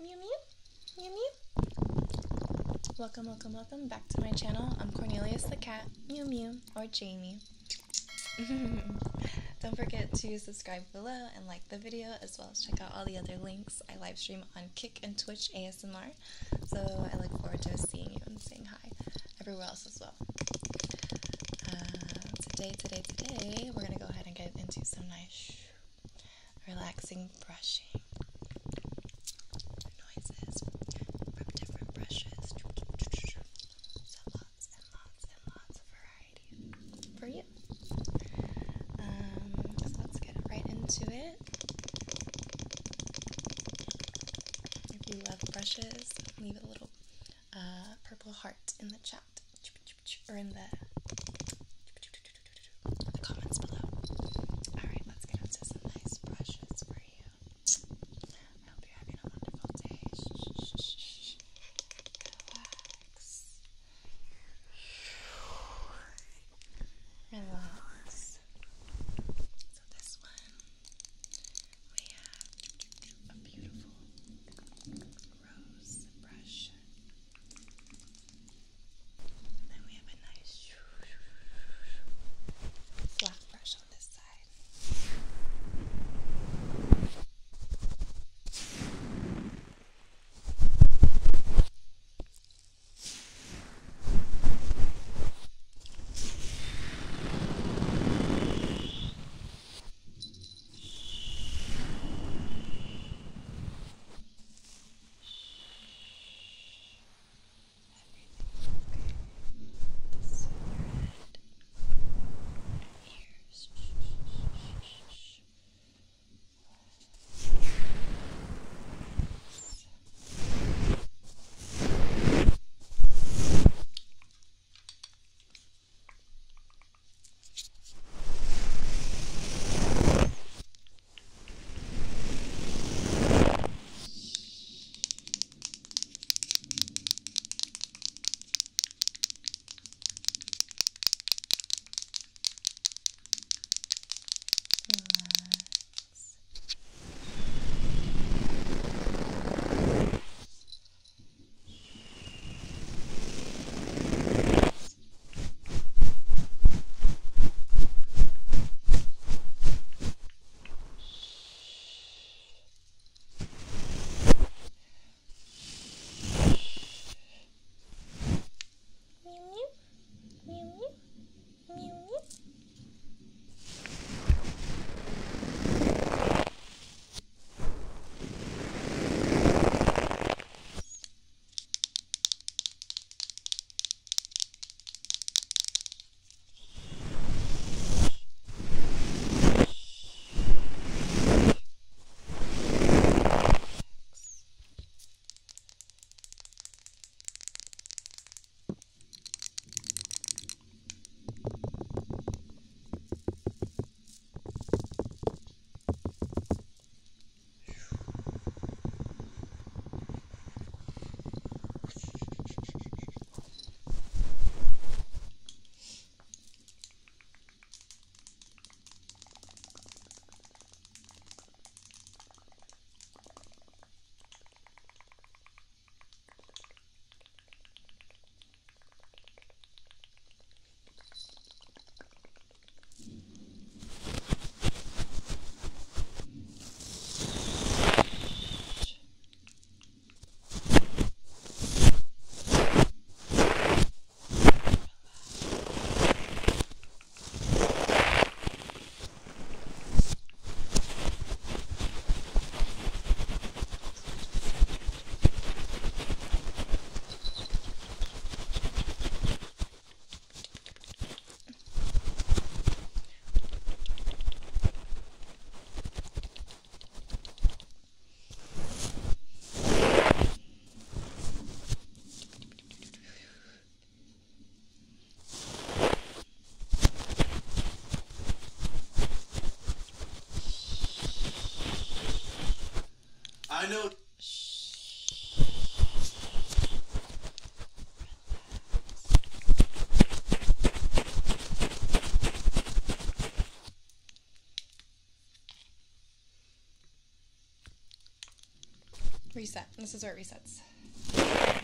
Mew mew. Mew mew. Welcome, welcome, welcome back to my channel. I'm Cornelius the cat. Mew mew or Jamie. Don't forget to subscribe below and like the video as well as check out all the other links. I live stream on Kick and Twitch ASMR, so I look forward to seeing you and saying hi everywhere else as well. Uh, today, today, today, we're gonna go ahead and get into some nice, relaxing brushing noises from different brushes. So lots and lots and lots of variety for you. Um, so let's get right into it. If you love brushes, leave a little uh, purple heart in the chat. Or in the, know. Reset. This is where it resets.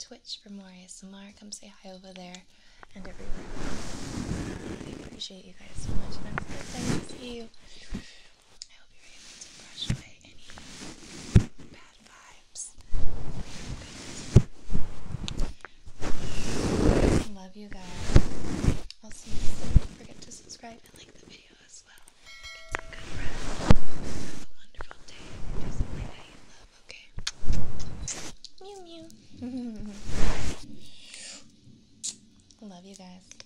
Twitch for more ASMR. Come say hi over there and everywhere. I appreciate you guys so much, and I'm so excited to see you. I hope you're able to brush away any bad vibes. Love you guys. I'll see you soon. Don't forget to subscribe and like the video as well. Get some good rest. Have a wonderful day. Do something that you love, okay? Mew mew. Love you guys.